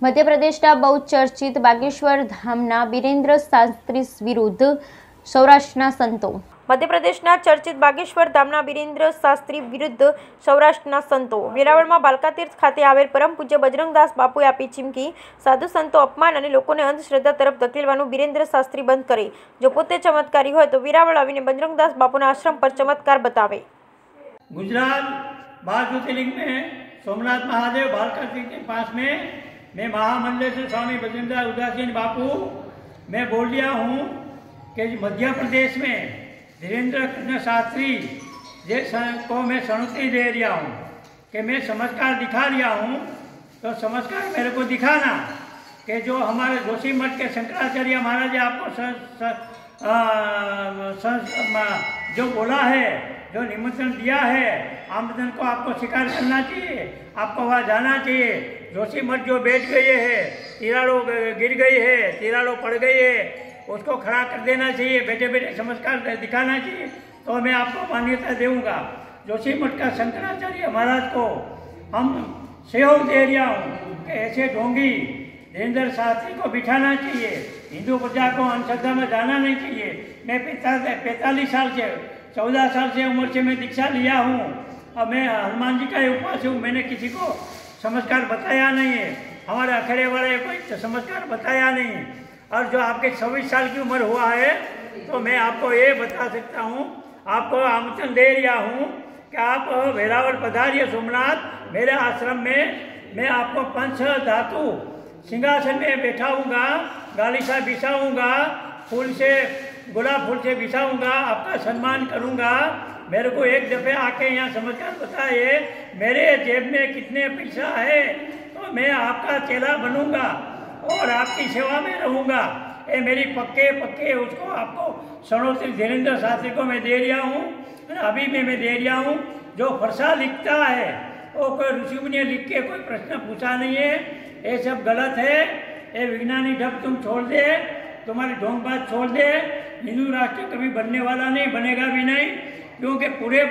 મધ્યપ્રદેશના બહુચર્ચિત બાગેશ્વર ધામના બિરેન્દ્ર શાસ્ત્રી વિરુદ્ધ સૌરાષ્ટ્રના સંતો મધ્યપ્રદેશના ચર્ચિત બાગેશ્વર ધામના બિરેન્દ્ર શાસ્ત્રી વિરુદ્ધ સૌરાષ્ટ્રના સંતો વેરાવળમાં બાલકાતીર્થ ખાતે આવેલ પરમ પૂજ્ય બજરંગદાસ બાપુએ આપી ચીમકી સાધુ સંતો અપમાન અને લોકોને અંધશ્રદ્ધા તરફ ધકેલવાનું બિરેન્દ્ર શાસ્ત્રી બંધ કરે જો પોતે ચમત્કારી હોય તો વેરાવળ આવીને બજરંગદાસ બાપુના આશ્રમ પર ચમત્કાર બતાવે गुजरात बाल ज्योतिर्लिंग में सोमनाथ महादेव बालकाती के पास में मैं महामंडल से स्वामी बजेंद्र उदासीन बापू मैं बोल दिया हूँ कि मध्य प्रदेश में धीरेन्द्र कृष्ण शास्त्री को मैं सणुति दे रहा हूँ कि मैं चमत्कार दिखा रहा हूँ तो चमत्कार मेरे को दिखाना कि जो हमारे जोशी मठ के शंकराचार्य महाराज आपको स, स, आ, स, जो बोला है जो निमंत्रण दिया है आमंत्रण को आपको स्वीकार करना चाहिए, आपको वहाँ जाना चाहिए। जोशी मठ जो बैठ गए हैं, तिराड़ो गिर गई है, तिराड़ो पड़ गई है, उसको खड़ा कर देना चाहिए बैठे बैठे चमत्कार दिखाना चाहिए तो मैं आपको मान्यता दूँगा जोशी मठ का शंकराचार्य महाराज को हम सहयोग दे रहा हूँ ऐसे ढोंगी धीरेन्द्र शास्त्री को बिठाना चाहिए, हिंदू प्रजा को अंधश्रद्धा में जाना नहीं चाहिए। मैं पैंतालीस साल से चौदह साल से उम्र से मैं दीक्षा लिया हूँ। और मैं हनुमान जी का उपास हूँ। मैंने किसी को चमत्कार बताया नहीं है। हमारे अखड़े वाले कोई चमत्कार बताया नहीं है। और जो आपके छब्बीस साल की उम्र हुआ है तो मैं आपको ये बता सकता हूँ। आपको आमंत्रण दे रहा हूँ कि आप वेरावल पधारिए सोमनाथ। मेरे आश्रम में मैं आपको पंच धातु सिंहासन में बैठाऊँगा गालीसा बिछाऊँगा, फूल से गुलाब फूल से बिछाऊँगा, आपका सम्मान करूँगा। मेरे को एक दफे आके यहाँ चमत्कार बताए मेरे जेब में कितने पैसा है? तो मैं आपका चेला बनूँगा और आपकी सेवा में रहूँगा। ये मेरी पक्के पक्के, उसको आपको सणोत्री धीरेन्द्र शास्त्री को मैं दे रहा हूँ अभी भी मैं दे रहा हूँ। जो फरसा लिखता है, वो कोई ऋषि ने लिख के कोई प्रश्न पूछा नहीं है। ये सब गलत है। ये विज्ञानी ढप तुम छोड़ दे, तुम्हारी ढोंग बात छोड़ दे। हिंदू राष्ट्र कभी बनने वाला नहीं बनेगा भी नहीं क्योंकि पूरे